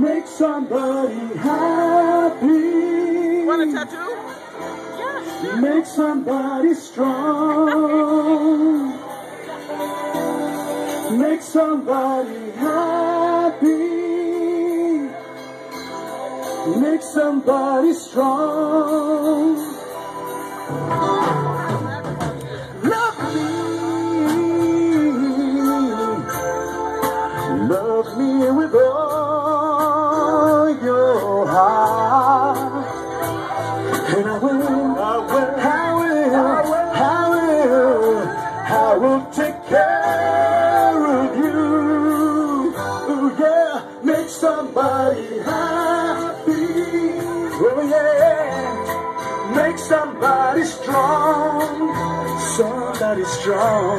Make somebody happy. Want a tattoo? Make somebody strong. Make somebody happy. Make somebody strong. Love me with all your heart. And I will, I will, I will, I will, I will take care of you. Oh yeah, make somebody happy. Oh yeah, make somebody strong. Somebody strong.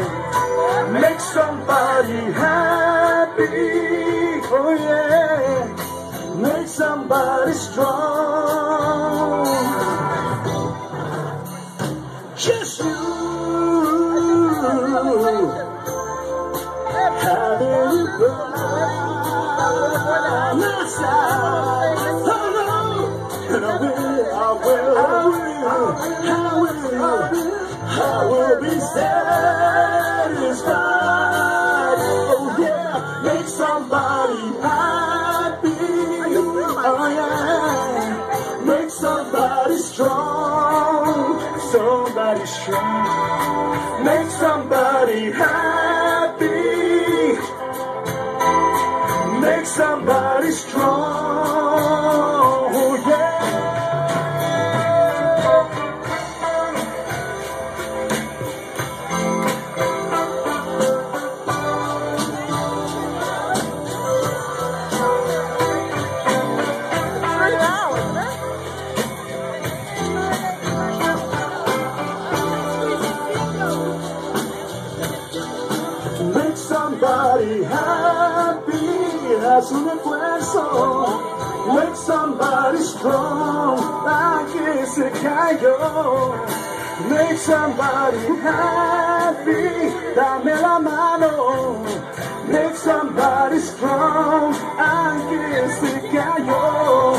Make somebody happy. Oh yeah, make somebody strong. Just you side. Oh no, and I will, I will, I will, I will, I will be satisfied. Somebody strong, somebody strong. Make somebody happy. Somebody happy. Haz un esfuerzo. Make somebody strong. La que se cayó. Make somebody happy. Dame la mano. Make somebody strong. Alguien se cayó.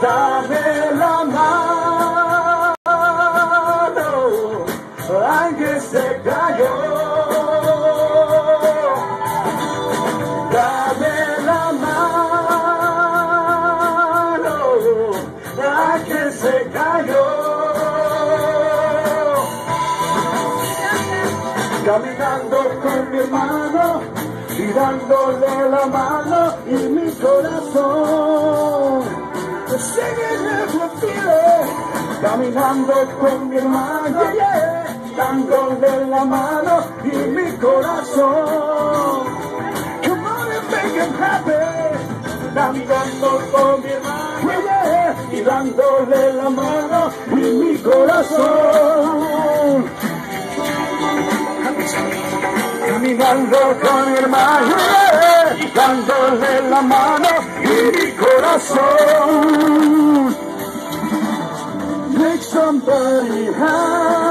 Dame la mano. Caminando con mi hermano y dándole la mano y mi corazón. Every feeling. Caminando con mi hermano, dándole la mano y mi corazón. Come on and make him happy. Andando con mi hermano y dándole la mano y mi corazón. Caminando con mi hermano dándole la mano y mi corazón. Make somebody happy.